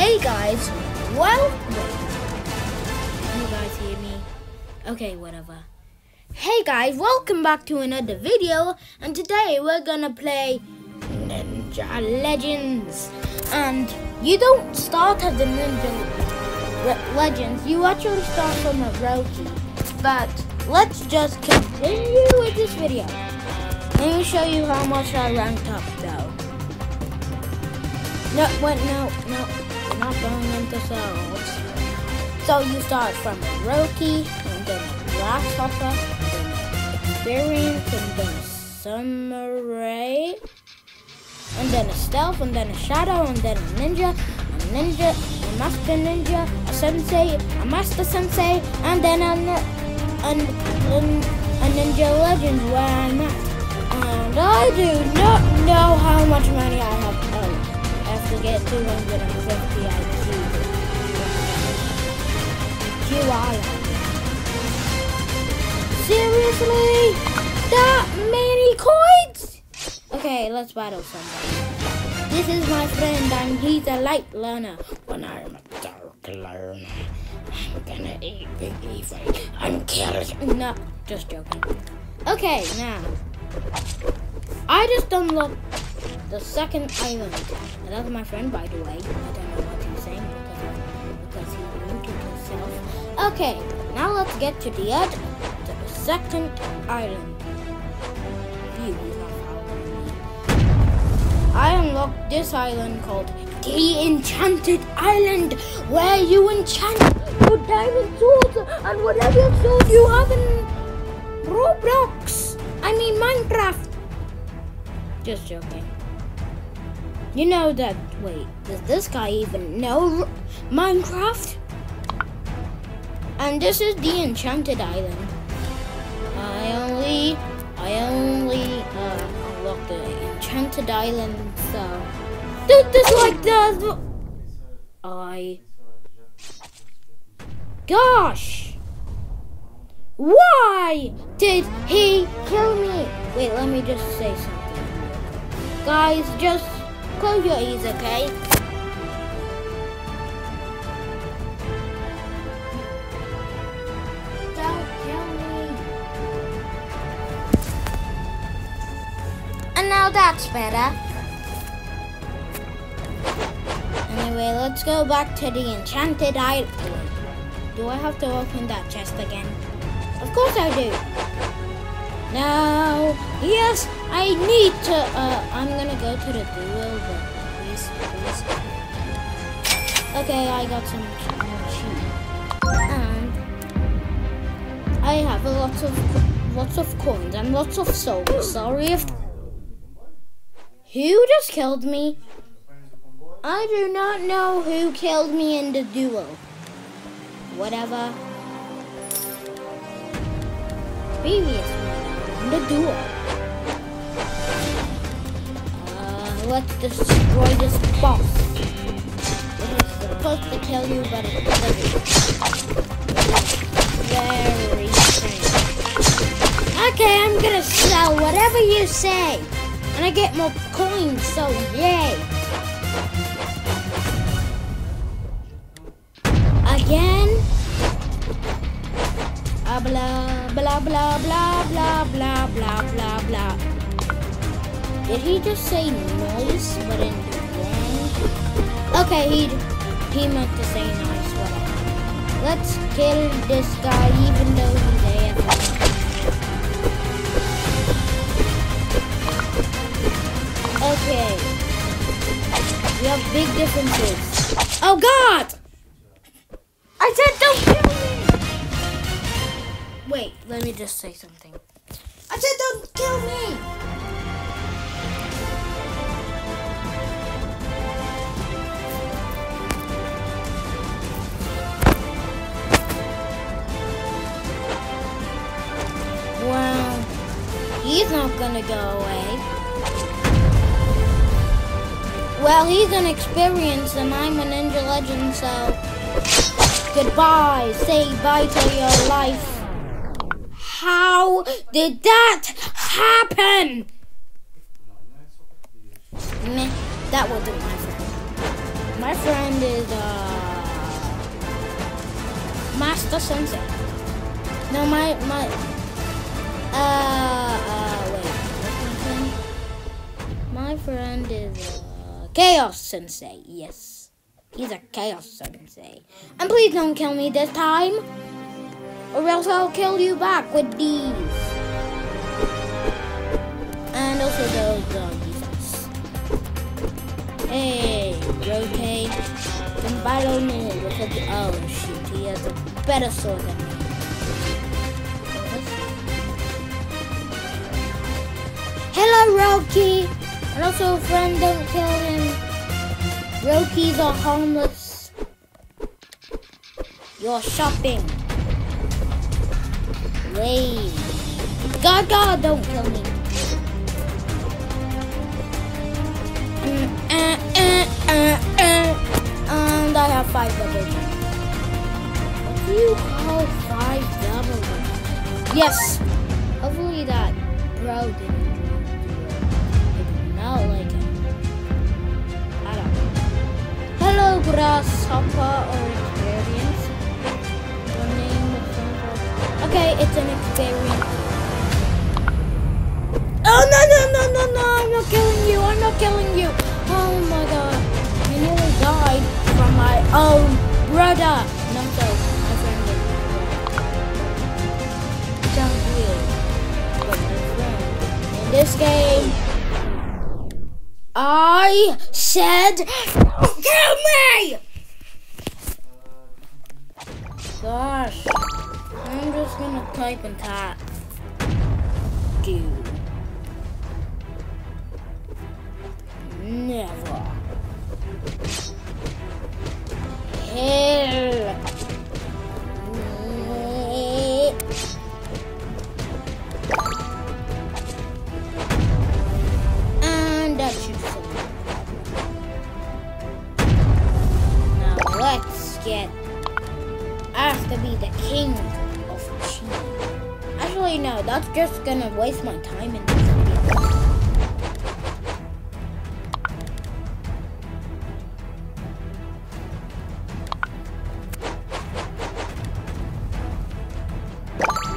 Hey guys, well, you guys hear me? Okay, whatever. Hey guys, welcome back to another video, and today we're gonna play Ninja Legends. And you don't start as a Ninja Legends, you actually start from a Rookie. But let's just continue with this video. Let me show you how much I ranked up though. No, wait, no, no, not going into souls. So you start from a Rookie, and then a Grasshopper, then Experience, and then a Samurai, and then a Stealth, and then a Shadow, and then a Ninja, a Ninja, a Master Ninja, a Sensei, a Master Sensei, and then a, an, a Ninja Legends where I'm at. And I do not know how much money. I have to get 250 IQ. Q Island. Seriously? That many coins? Okay, let's battle somebody. This is my friend and he's a light learner. When I'm a dark learner, I'm gonna eat big evil and kill it. No, just joking. Okay, now. I just unlocked the second island. And that's my friend, by the way. I don't know what he's saying because, because he muted himself. Okay, now let's get to the. To the second island. Me. I unlocked this island called the Enchanted Island, where you enchant your diamond swords and whatever sword you have in Roblox. I mean Minecraft. Just joking. You know that. Wait, does this guy even know Minecraft? And this is the Enchanted Island. I only, I only uh, unlocked the Enchanted Island, so. Dude, this like the. I. Gosh! Why did he kill me? Wait, let me just say something. Guys, just close your ears, okay? Don't kill me. And now that's better. Anyway, let's go back to the enchanted island. Do I have to open that chest again? Of course I do. No. Yes, I need to. Uh, I'm gonna go to the duel, but please, please. Okay, I got some cheap, and I have a lot of lots of coins and lots of souls. Sorry if. Who just killed me? I do not know who killed me in the duel. Whatever. Previous one, the duel. Let's destroy this boss. It is supposed to kill you, but it doesn't. Very strange. Okay, I'm gonna sell whatever you say. And I get more coins, so yay. Again? Uh, blah, blah, blah, blah, blah, blah, blah, blah, blah. Did he just say noise, but in the wrong? Okay, he he meant to say nice, whatever. Let's kill this guy, even though he's AFK. Okay. We have big differences. Oh God! I said don't kill me! Wait, let me just say something. I said don't gonna go away. Well, he's an experience and I'm a ninja legend, so goodbye. Say bye to your life. How did that happen? Meh, that wasn't my friend. My friend is uh Master Sensei. No, my my uh My friend is a Chaos Sensei. Yes, he's a Chaos Sensei. And please don't kill me this time, or else I'll kill you back with these. And also those doggies. Hey, rotate. Can battle me oh shoot, he has a better sword than me. Hello, Rookie! And also, friend, don't kill him. Rookie's are harmless. You're shopping. Wait. Gaga, don't kill me. Mm, uh, uh, uh. And I have five double. What do you call five double? Yes. Hopefully that bro didn't grasshopper or experience. Okay, it's an experience. Oh no no no no no! I'm not killing you! I'm not killing you! Oh my god! I nearly died from my own brother. No, so my friend. Sounds weird, but my friend in this game, I said, kill me! Gosh, I'm just gonna type and tap. Dude. Actually, no, that's just gonna waste my time in this video.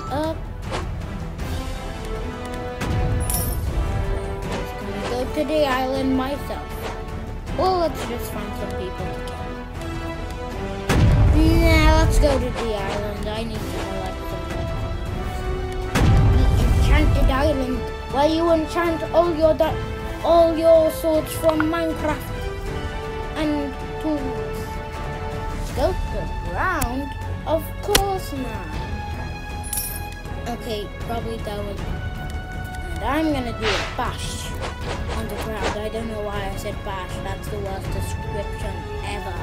Uh, up. Just gonna go to the island myself. Well, let's just find some people to kill. Nah, let's go to the island. I need enchanted island, where you enchant all your all your swords from Minecraft and tools. Scope the ground, of course not. Okay, probably that was. And I'm gonna do a bash on the ground. I don't know why I said bash. That's the worst description ever.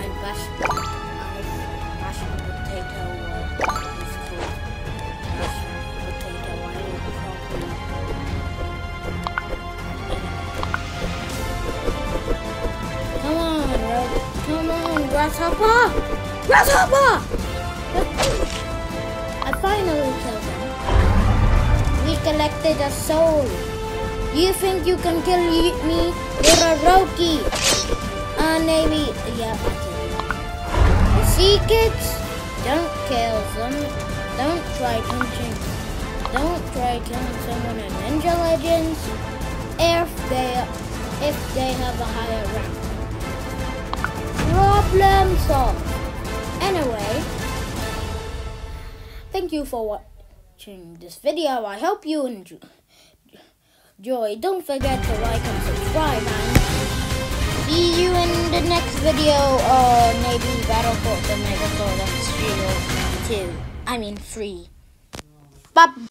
And bash. Mash potato. Uh, grasshopper! Grasshopper! I finally killed him. We collected a soul. You think you can kill me? You're a Rookie. Uh, maybe, yeah, I you. You see, kids? Don't kill them. Don't try punching. Don't try killing someone in Ninja Legends if they if they have a higher rank. Problem solved. Anyway, thank you for watching this video. I hope you enjoy. Don't forget to like and subscribe and see you in the next video or maybe Battle for the Mega Sword and Shield 2. I mean 3. Bye.